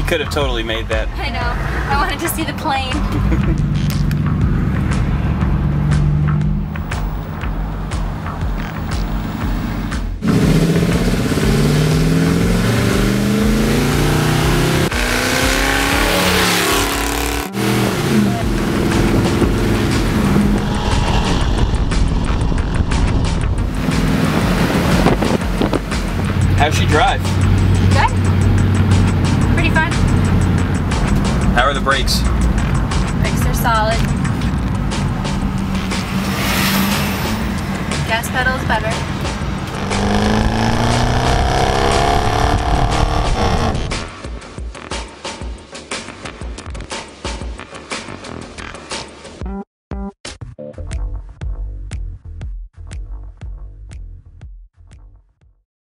could have totally made that. I know. I wanted to see the plane. How's she drive? Are the brakes? Brakes are solid. Gas pedal's better.